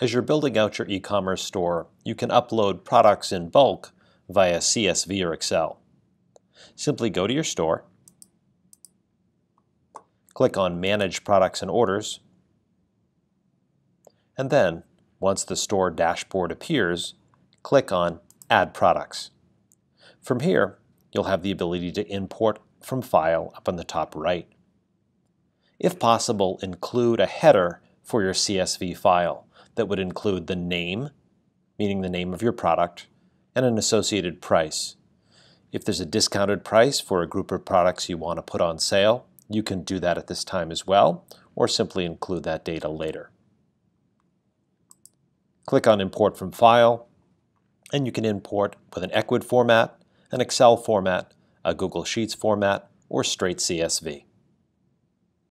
As you're building out your e-commerce store, you can upload products in bulk via CSV or Excel. Simply go to your store, click on Manage Products and Orders, and then, once the store dashboard appears, click on Add Products. From here, you'll have the ability to import from File up on the top right. If possible, include a header for your CSV file that would include the name, meaning the name of your product, and an associated price. If there's a discounted price for a group of products you want to put on sale, you can do that at this time as well, or simply include that data later. Click on Import from File, and you can import with an Ecwid format, an Excel format, a Google Sheets format, or straight CSV.